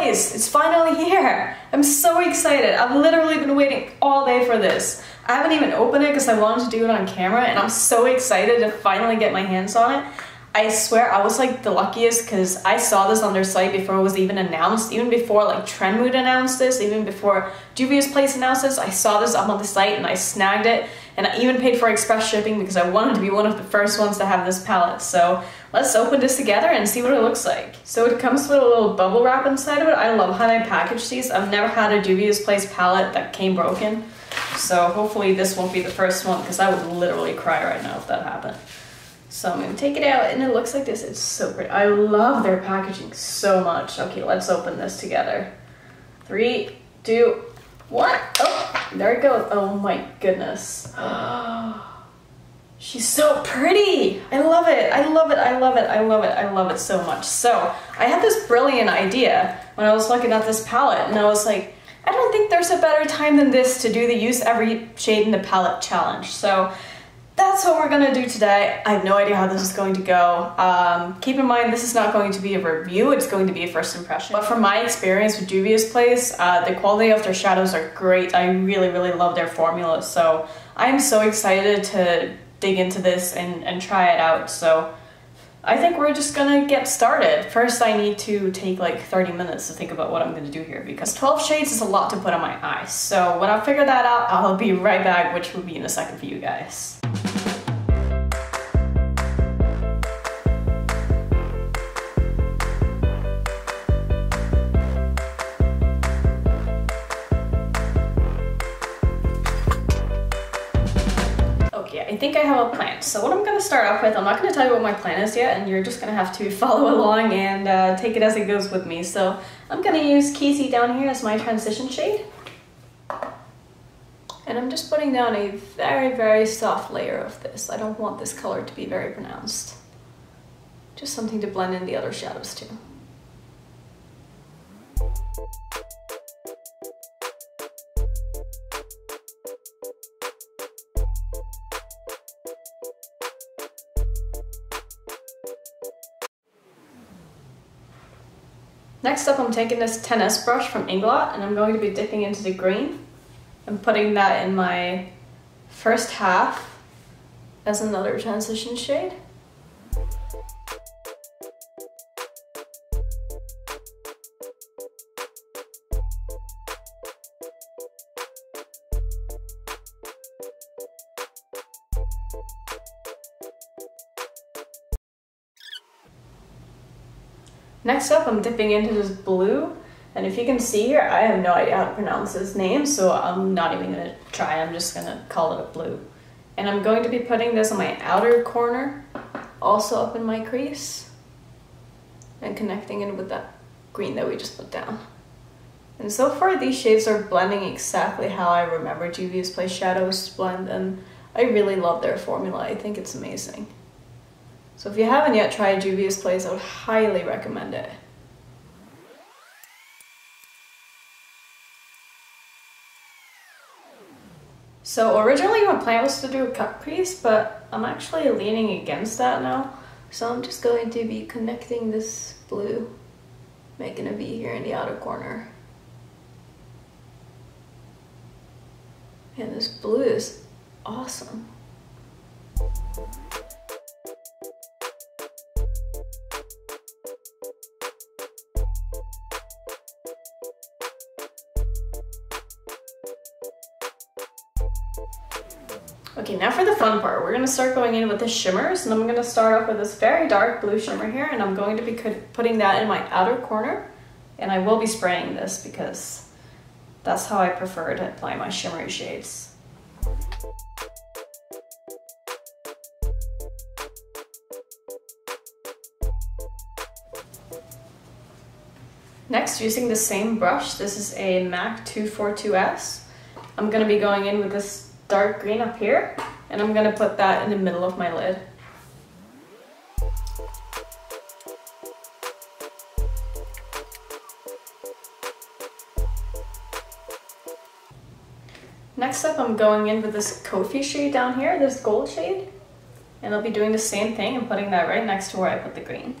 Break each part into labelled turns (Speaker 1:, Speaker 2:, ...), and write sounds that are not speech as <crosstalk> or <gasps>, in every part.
Speaker 1: Guys, it's finally here. I'm so excited. I've literally been waiting all day for this. I haven't even opened it because I wanted to do it on camera and I'm so excited to finally get my hands on it. I swear I was like the luckiest because I saw this on their site before it was even announced, even before like Trendmood announced this, even before Juvia's Place announced this. I saw this up on the site and I snagged it and I even paid for express shipping because I wanted to be one of the first ones to have this palette. So let's open this together and see what it looks like. So it comes with a little bubble wrap inside of it. I love how they package these. I've never had a Juvia's Place palette that came broken. So hopefully this won't be the first one because I would literally cry right now if that happened. So I'm gonna take it out and it looks like this. It's so pretty. I love their packaging so much. Okay, let's open this together. Three, two, one. Oh, there it goes. Oh my goodness. <gasps> She's so pretty. I love it. I love it. I love it. I love it. I love it so much. So I had this brilliant idea when I was looking at this palette and I was like, I don't think there's a better time than this to do the use every shade in the palette challenge. So that's what we're gonna do today. I have no idea how this is going to go. Um, keep in mind, this is not going to be a review, it's going to be a first impression. But from my experience with Juvia's Place, uh, the quality of their shadows are great. I really, really love their formula. So I'm so excited to dig into this and, and try it out. So I think we're just gonna get started. First, I need to take like 30 minutes to think about what I'm gonna do here because 12 shades is a lot to put on my eyes. So when I figure that out, I'll be right back, which will be in a second for you guys. Think I have a plan. So what I'm gonna start off with, I'm not gonna tell you what my plan is yet, and you're just gonna have to <laughs> follow along and uh, take it as it goes with me. So I'm gonna use Kisi down here as my transition shade. And I'm just putting down a very, very soft layer of this. I don't want this color to be very pronounced. Just something to blend in the other shadows too. Next up I'm taking this 10S brush from Inglot and I'm going to be dipping into the green and putting that in my first half as another transition shade. Next up, I'm dipping into this blue. And if you can see here, I have no idea how to pronounce this name, so I'm not even gonna try. I'm just gonna call it a blue. And I'm going to be putting this on my outer corner, also up in my crease, and connecting it with that green that we just put down. And so far, these shades are blending exactly how I remember Juvia's Place shadows blend, and I really love their formula. I think it's amazing. So if you haven't yet tried Juvia's Place, I would highly recommend it. So originally my plan was to do a cut crease, but I'm actually leaning against that now. So I'm just going to be connecting this blue, making a V here in the outer corner. And this blue is awesome. Okay, now for the fun part. We're gonna start going in with the shimmers, and I'm gonna start off with this very dark blue shimmer here, and I'm going to be putting that in my outer corner, and I will be spraying this because that's how I prefer to apply my shimmery shades. Next, using the same brush, this is a MAC 242S. I'm gonna be going in with this dark green up here and I'm gonna put that in the middle of my lid. Next up I'm going in with this Kofi shade down here, this gold shade. And I'll be doing the same thing and putting that right next to where I put the green.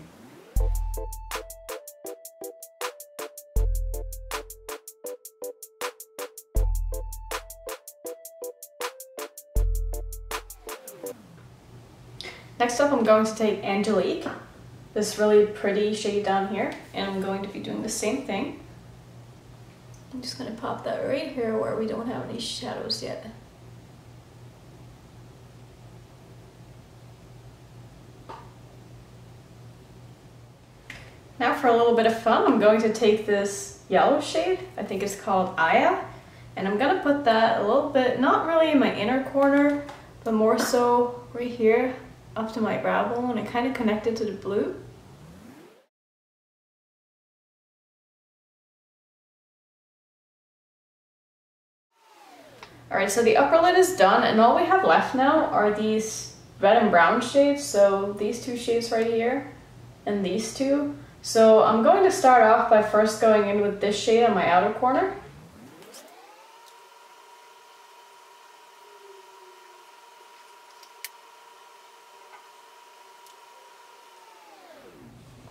Speaker 1: Next up, I'm going to take Angelique, this really pretty shade down here, and I'm going to be doing the same thing. I'm just gonna pop that right here where we don't have any shadows yet. Now for a little bit of fun, I'm going to take this yellow shade, I think it's called Aya, and I'm gonna put that a little bit, not really in my inner corner, but more so right here up to my brow bone and it kind of connected to the blue. Alright, so the upper lid is done and all we have left now are these red and brown shades. So these two shades right here and these two. So I'm going to start off by first going in with this shade on my outer corner.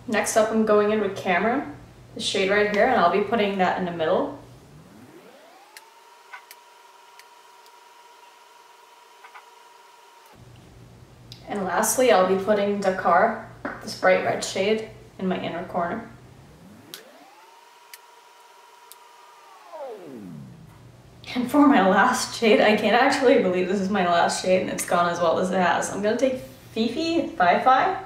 Speaker 1: Next up I'm going in with Cameron, the shade right here, and I'll be putting that in the middle. And lastly, I'll be putting Dakar, this bright red shade, in my inner corner. And for my last shade, I can't actually believe this is my last shade and it's gone as well as it has. I'm gonna take Fifi Fi Fi,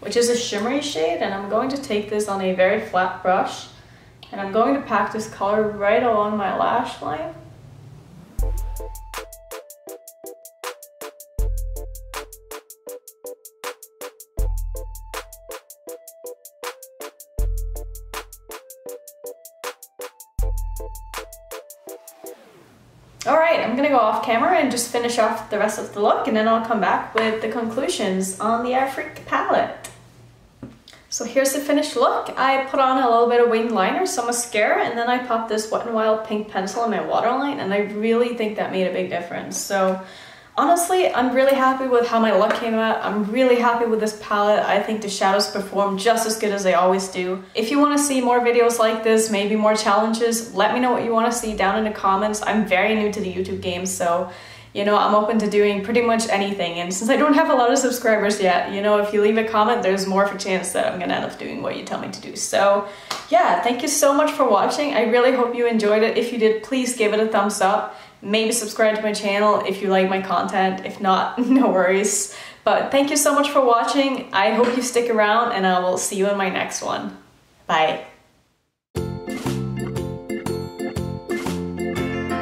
Speaker 1: which is a shimmery shade, and I'm going to take this on a very flat brush, and I'm going to pack this color right along my lash line. Alright, I'm gonna go off camera and just finish off the rest of the look and then I'll come back with the conclusions on the Afrique palette. So here's the finished look. I put on a little bit of winged liner, some mascara, and then I popped this Wet n Wild pink pencil in my waterline and I really think that made a big difference. So Honestly, I'm really happy with how my look came out. I'm really happy with this palette. I think the shadows perform just as good as they always do. If you want to see more videos like this, maybe more challenges, let me know what you want to see down in the comments. I'm very new to the YouTube game, so you know, I'm open to doing pretty much anything. And since I don't have a lot of subscribers yet, you know, if you leave a comment, there's more of a chance that I'm gonna end up doing what you tell me to do. So yeah, thank you so much for watching. I really hope you enjoyed it. If you did, please give it a thumbs up. Maybe subscribe to my channel if you like my content. If not, <laughs> no worries. But thank you so much for watching. I hope you stick around and I will see you in my next one. Bye.